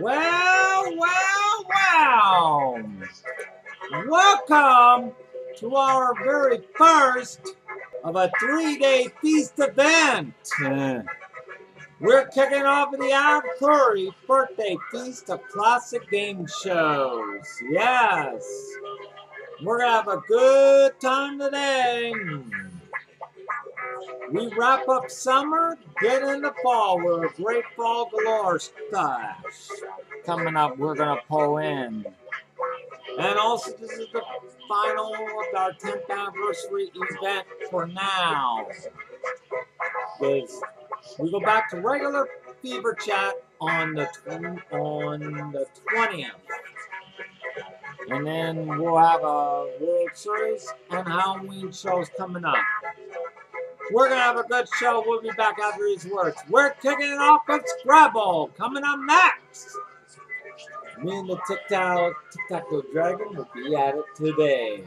Well, well, well. Welcome to our very first of a three-day feast event. We're kicking off the Al Curry birthday feast of classic game shows. Yes. We're going to have a good time today. We wrap up summer, get into fall with a great fall galore stuff. Coming up, we're going to pull in. And also, this is the final of our 10th anniversary event for now. We go back to regular Fever Chat on the on the 20th. And then we'll have a World Series and Halloween shows coming up. We're going to have a good show. We'll be back after these words. We're kicking it off with Scrabble. Coming up next. Me and the Tic Tac Dragon will be at it today.